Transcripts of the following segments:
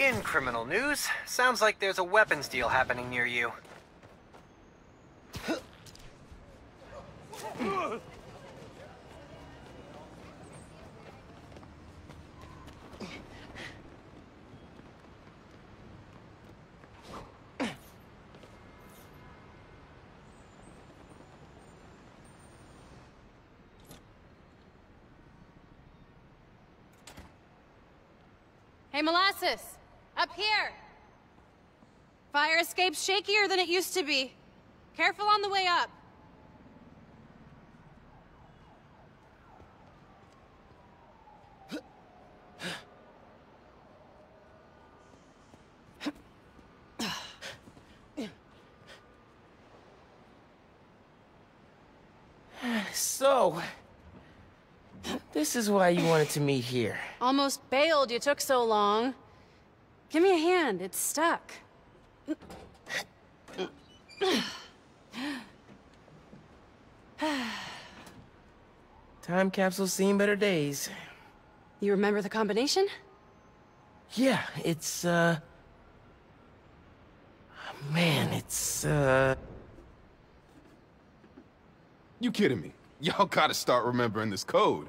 In criminal news, sounds like there's a weapons deal happening near you. Hey, Molasses! Up here! Fire escape's shakier than it used to be. Careful on the way up. So, this is why you wanted to meet here. Almost bailed you took so long. Give me a hand, it's stuck. Time capsule's seen better days. You remember the combination? Yeah, it's, uh... Man, it's, uh... You kidding me? Y'all gotta start remembering this code.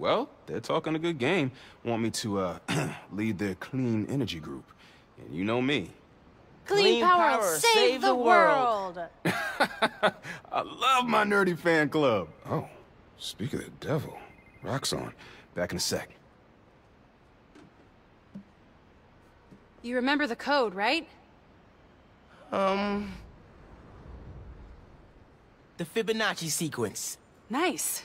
Well, they're talking a good game. Want me to, uh, lead their clean energy group. And you know me. Clean, Clean power, power, save, the, world. I love my nerdy fan club. Oh, speak of the devil. Roxxon. Back in a sec. You remember the code, right? Um... The Fibonacci sequence. Nice.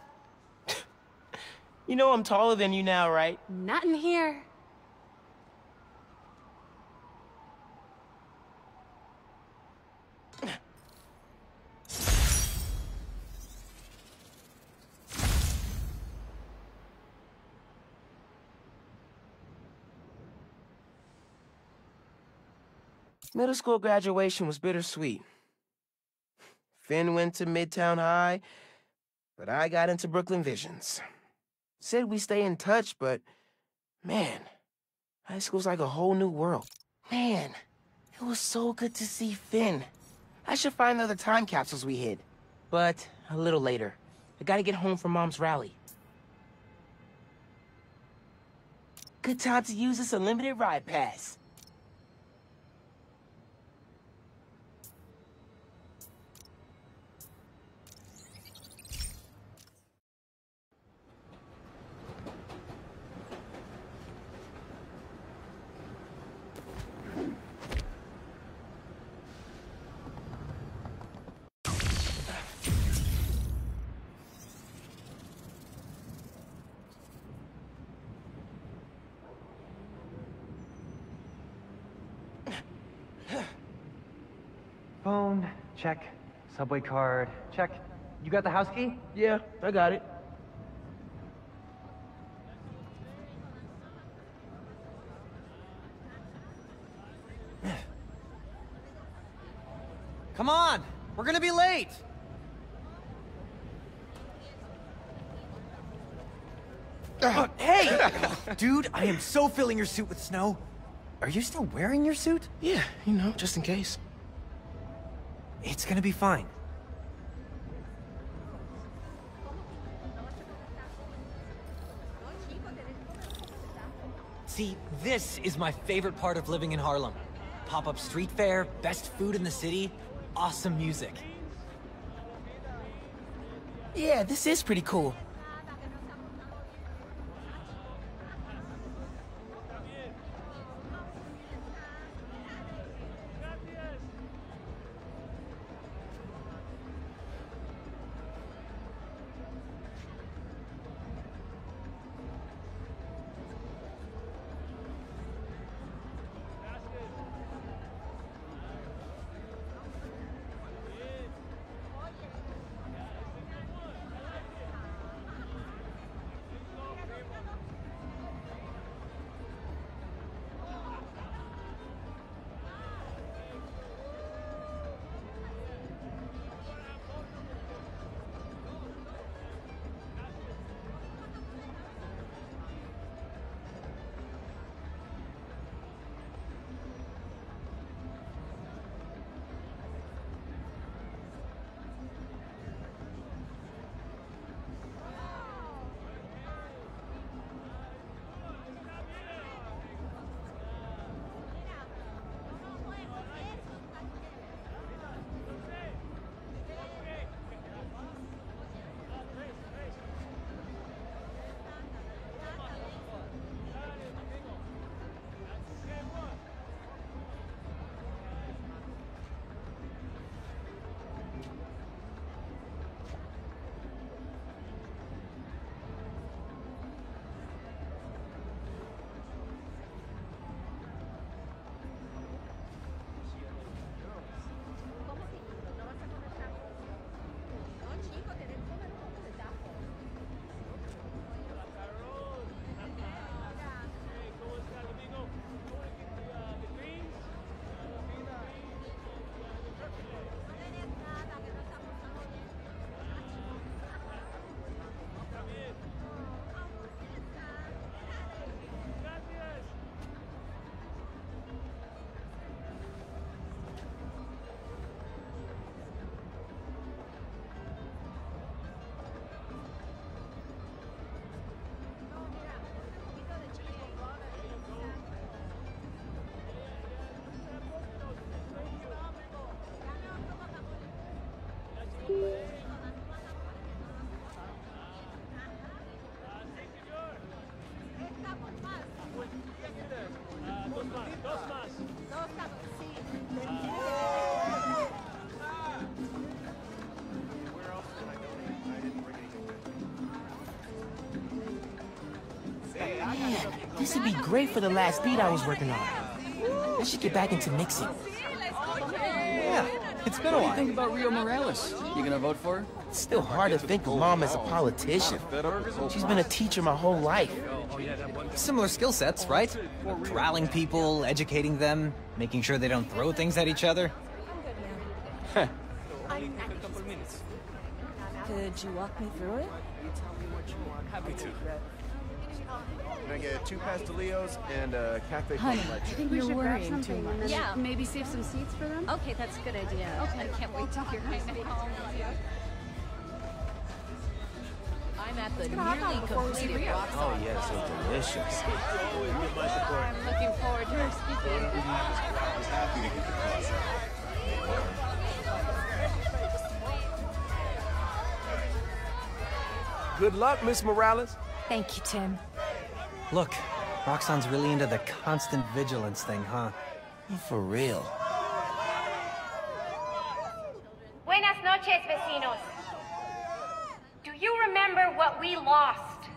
You know I'm taller than you now, right? Not in here. Middle school graduation was bittersweet. Phin went to Midtown High, but I got into Brooklyn Visions. Said we stay in touch, but man, high school's like a whole new world. Man, it was so good to see Phin. I should find the other time capsules we hid. But a little later. I gotta get home for Mom's rally. Good time to use this unlimited ride pass. Phone, check. Subway card, check. You got the house key? Yeah, I got it. Come on! We're gonna be late! Uh, hey! Dude, I am so filling your suit with snow. Are you still wearing your suit? Yeah, you know, just in case. It's gonna be fine. See, this is my favorite part of living in Harlem. Pop-up street fair, best food in the city, awesome music. Yeah, this is pretty cool. This would be great for the last beat I was working on. I should get back into mixing. Yeah, it's been a What do you while. think about Rio Morales? You gonna vote for her? It's still hard to think of mom as a politician. She's been a teacher my whole life. Similar skill sets, right? Corralling people, educating them, making sure they don't throw things at each other. Could you walk me through it? Happy to. Can I get two pastelillos and a cafe con Honey, I leche? think you're worrying too much. Yeah. Maybe save some seats for them? Okay, that's a good idea. Okay. I can't wait to hear right now. I'm at the nearly completed rock Oh, yeah, so delicious. I'm looking forward to her speaking. Good luck, Miss Morales. Thank you, Tim. Look, Roxxon's really into the constant vigilance thing, huh? Oh, for real. Buenas noches, vecinos. Do you remember what we lost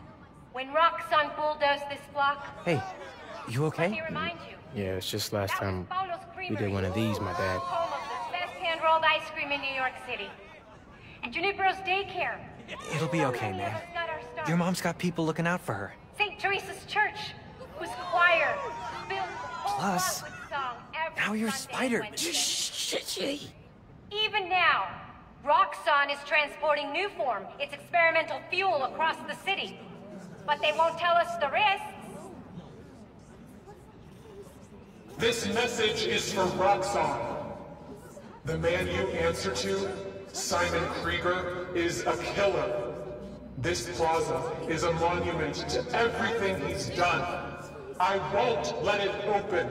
when Roxanne bulldozed this block? Hey, you Let okay? me remind you. Yeah, it's just last time we did one of these, my bad. home of the best hand-rolled ice cream in New York City. And Junipero's daycare. It'll be okay, man. us got our start. Your mom's got people looking out for her. St. Teresa's Church, whose choir filled the whole Plus, with song every now you're Sunday Spider- Even now, Roxxon is transporting Nuform, its experimental fuel, across the city. But they won't tell us the risks. This message is for Roxxon. The man you answer to, Simon Krieger, is a killer. This plaza is a monument to everything he's done. I won't let it open.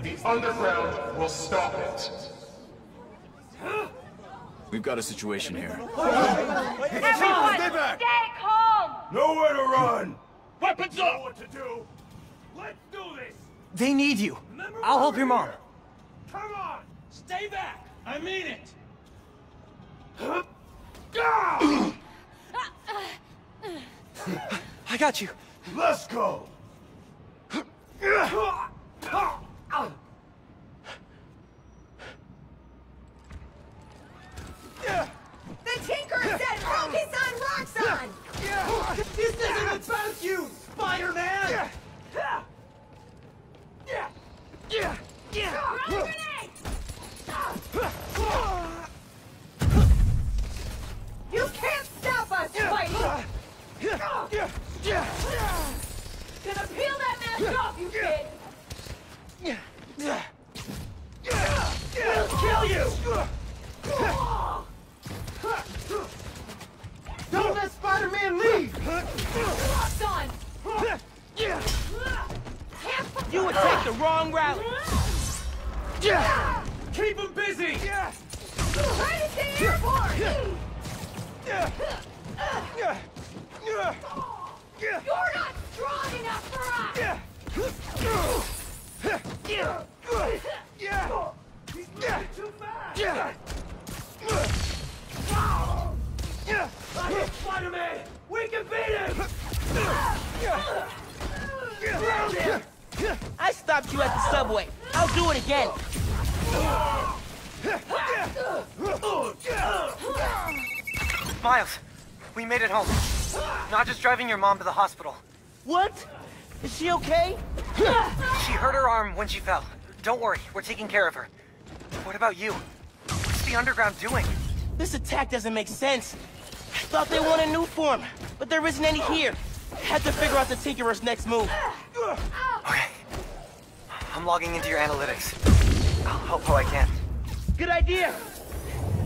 The underground will stop it. We've got a situation here. Everyone, stay back! Stay calm! Nowhere to run! Weapons up! what to do. Let's do this! They need you. I'll help your mom. Come on! Stay back! I mean it! I got you. Let's go! You're not strong enough for us! Too fast! I hit Spider-Man! We can beat him! Him! I stopped you at the subway. I'll do it again. Miles, we made it home. Not just driving your mom to the hospital. What? Is she okay? She hurt her arm when she fell. Don't worry, we're taking care of her. What about you? What's the underground doing? This attack doesn't make sense. I thought they wanted Nuform, but there isn't any here. Had to figure out the Tinkerer's next move. Okay. I'm logging into your analytics. I'll help how I can. Good idea.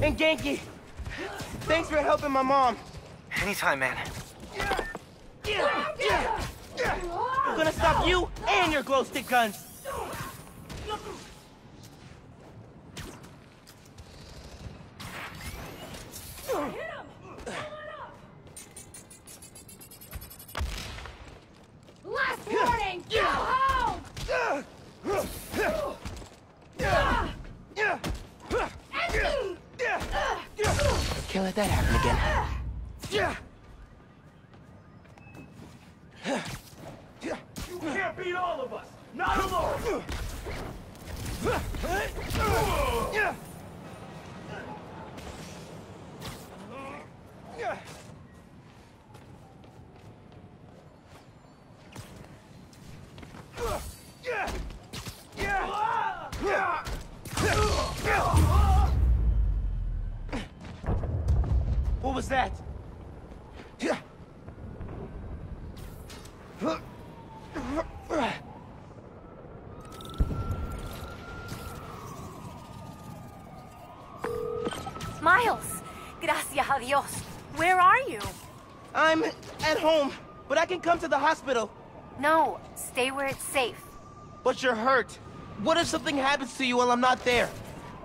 And Ganke, thanks for helping my mom. Anytime, man. I'm gonna stop you and your glow stick guns. Was that? Miles! Gracias a Dios. Where are you? I'm at home, but I can come to the hospital. No, stay where it's safe. But you're hurt. What if something happens to you while I'm not there?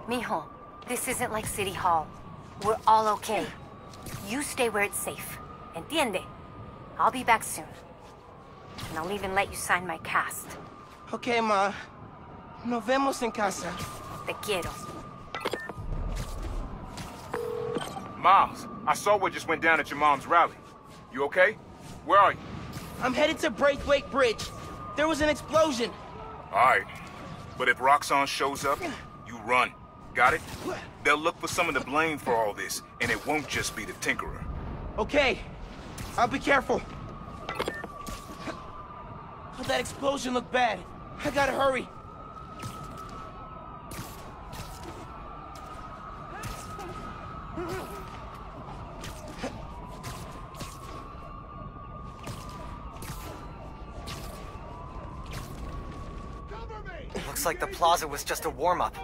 Mijo, this isn't like City Hall. We're all okay. You stay where it's safe. Entiende? I'll be back soon. And I'll even let you sign my cast. Okay, Ma. Nos vemos en casa. Te quiero. Miles, I saw what just went down at your mom's rally. You okay? Where are you? I'm headed to Braithwaite Bridge. There was an explosion. Alright. But if Roxxon shows up, you run. Got it? They'll look for some of the blame for all this, and it won't just be the Tinkerer. Okay. I'll be careful. Oh, that explosion looked bad. I gotta hurry. Looks like the plaza was just a warm-up.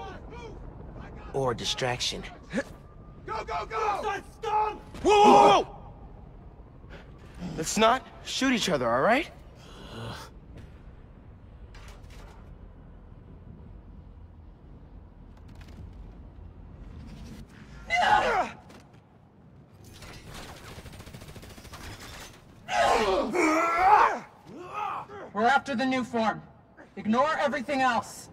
Or distraction. Go, go, go! Stop! Whoa, whoa, whoa! Let's not shoot each other, all right? We're after the Nuform. Ignore everything else.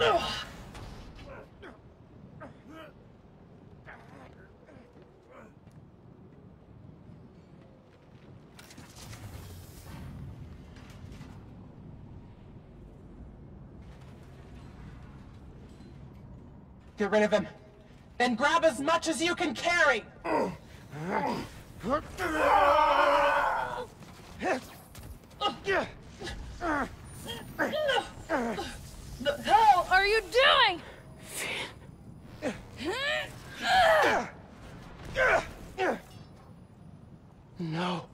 Get rid of him. Then grab as much as you can carry! Are you doing? No.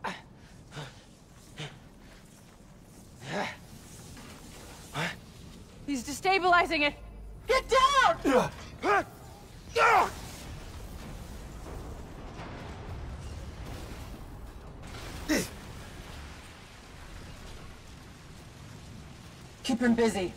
He's destabilizing it. Get down! Keep him busy.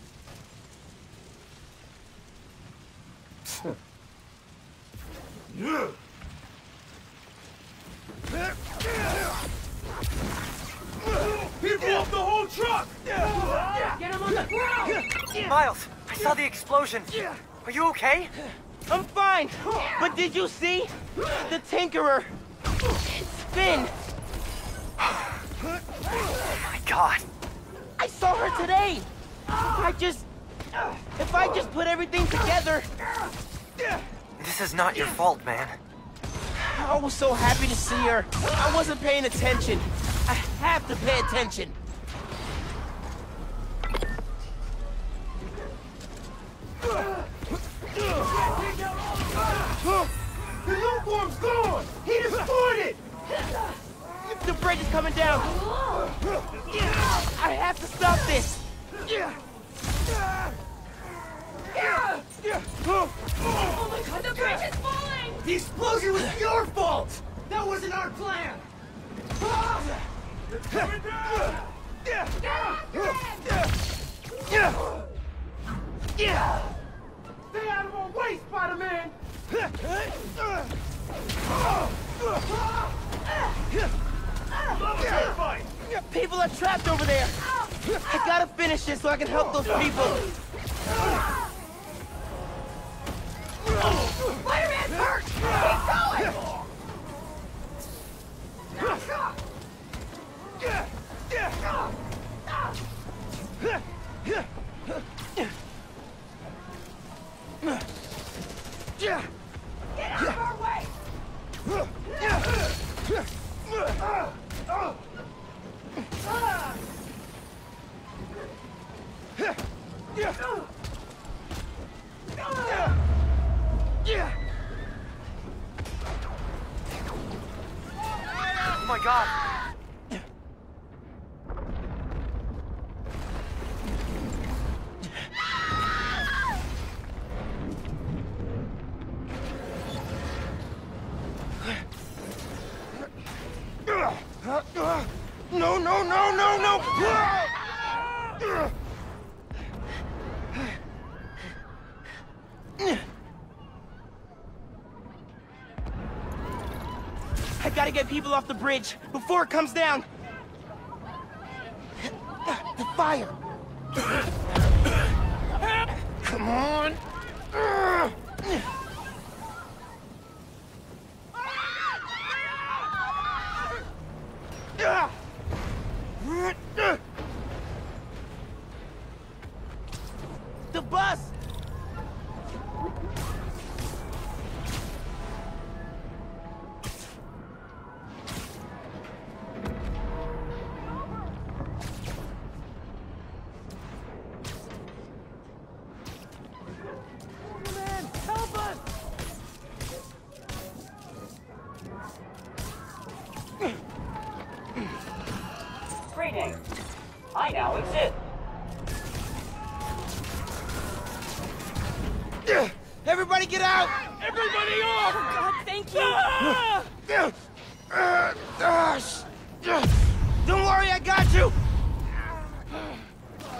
He blew up the whole truck! Get him on the ground! Miles, I saw explosion. Are you okay? I'm fine. But did you see? The Tinkerer. Spin. Oh my god. I saw her today. I just... If I just put everything together... This is not your fault, man. I was so happy to see her. I wasn't paying attention. I have to pay attention. He destroyed it! The bridge is coming down. I have to stop this. Yeah! Oh my god, the bridge is falling! The explosion was your fault! That wasn't our plan! It's coming down! Stay out of our way, Spider-Man! People are trapped over there. I gotta finish this so I can help those people. Spider-Man's hurt! Keep going! Get my god. People off the bridge before it comes down. The fire! Come on!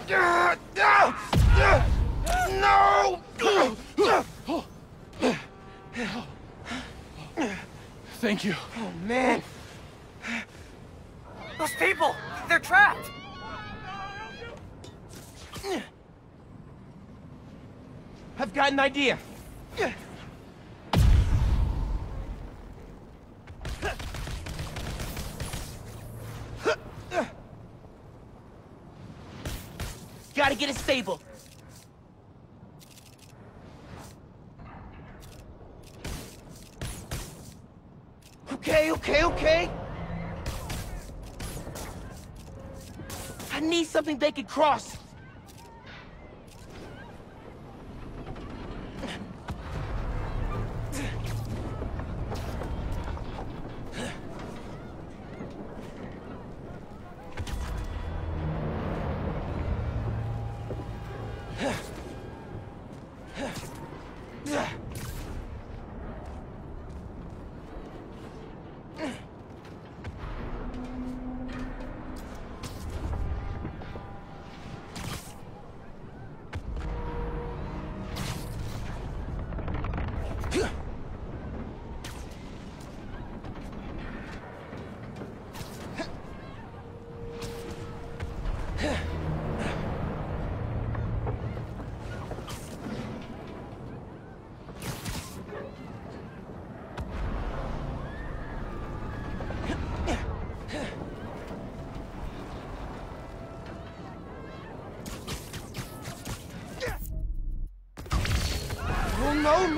No! Thank you. Oh, man. Those people! They're trapped! I've got an idea. Get it stable. Okay, okay, okay. I need something they can cross.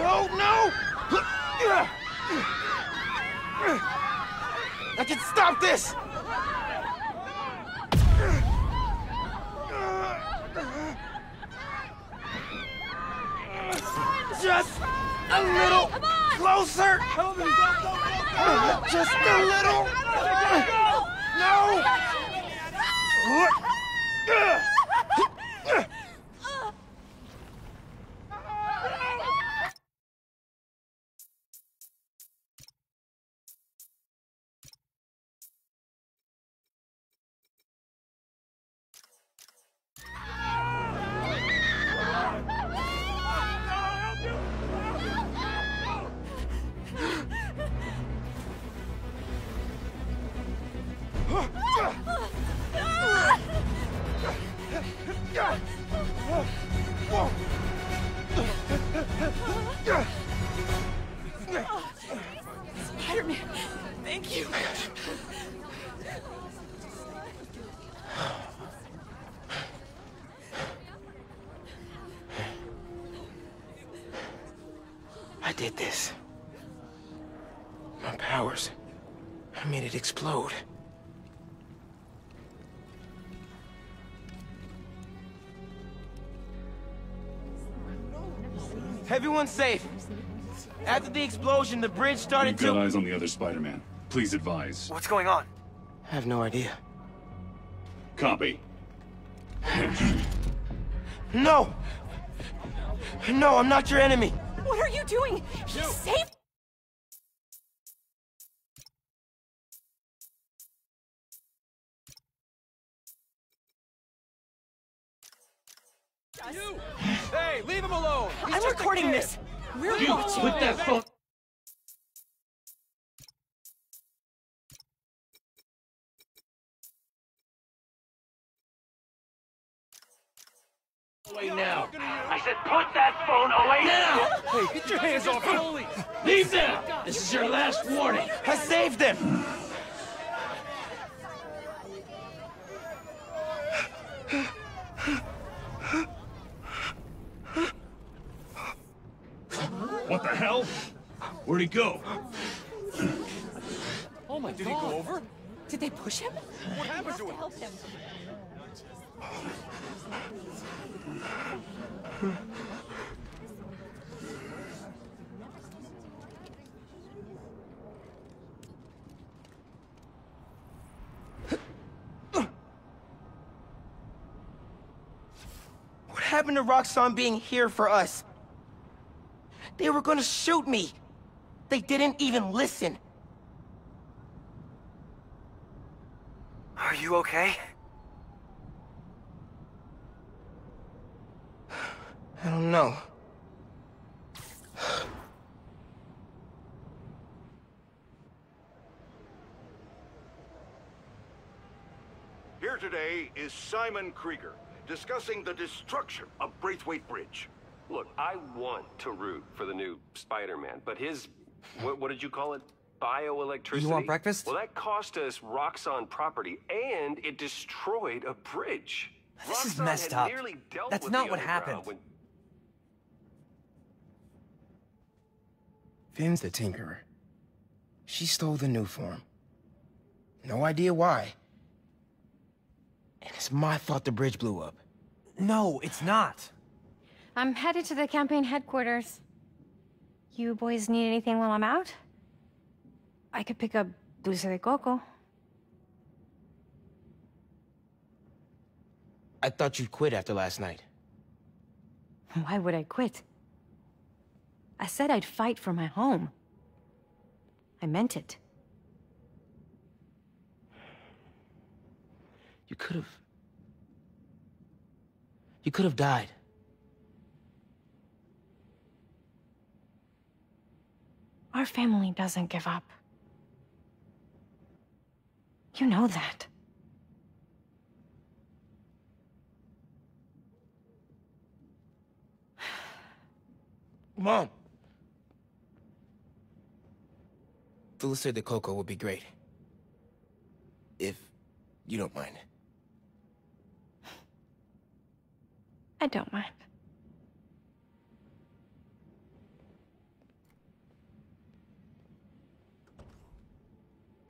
Oh, no, no, no! I can stop this! Spider-Man, thank you. I did this. My powers. I made it explode. Everyone's safe. After the explosion, the bridge started We've got to... eyes on the other Spider-Man. Please advise. What's going on? I have no idea. Copy. No! No, I'm not your enemy! What are you doing? He's safe. You! Hey, leave him alone! He's I'm recording this. We're You watching. put that phone- Away now. I said put that phone away now! Hey, get your hands off him! Leave them! This is your last warning. I saved them! What the hell? Where'd he go? Oh my Did he go over? Did they push him? What happened to him? Help him. What happened to Roxxon being here for us? They were gonna shoot me. They didn't even listen. Are you okay? I don't know. Here today is Simon Krieger, discussing the destruction of Braithwaite Bridge. Look, I want to root for the new Spider-Man, but his, what, what did you call it? Bioelectricity? You want breakfast? Well, that cost us Roxxon property, and it destroyed a bridge. This is messed up. That's not what happened. when- Phin's the Tinkerer. She stole the Nuform. No idea why. And it's my fault the bridge blew up. No, it's not. I'm headed to the campaign headquarters. You boys need anything while I'm out? I could pick up dulce de coco. I thought you'd quit after last night. Why would I quit? I said I'd fight for my home. I meant it. You could have... You could have died. Our family doesn't give up. You know that. Mom! Dulce de coco would be great. If you don't mind. I don't mind.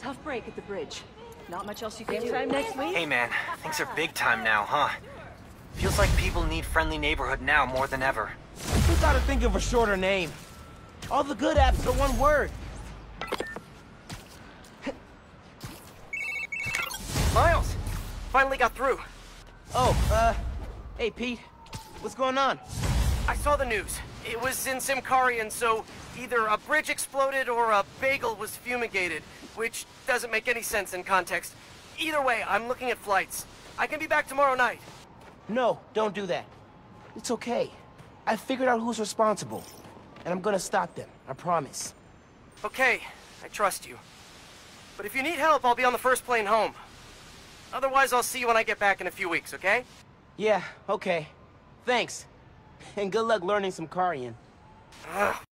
Tough break at the bridge. Not much else you can do. Time next week? Hey man, things are big time now, huh? Feels like people need friendly neighborhood now more than ever. We gotta think of a shorter name. All the good apps are one word. Miles! Finally got through. Oh, uh, hey Pete, what's going on? I saw the news. It was in Symkarian, so either a bridge exploded or a bagel was fumigated, which doesn't make any sense in context. Either way, I'm looking at flights. I can be back tomorrow night. No, don't do that. It's okay. I figured out who's responsible, and I'm gonna stop them, I promise. Okay, I trust you. But if you need help, I'll be on the first plane home. Otherwise, I'll see you when I get back in a few weeks, okay? Yeah, okay. Thanks. And good luck learning Symkarian.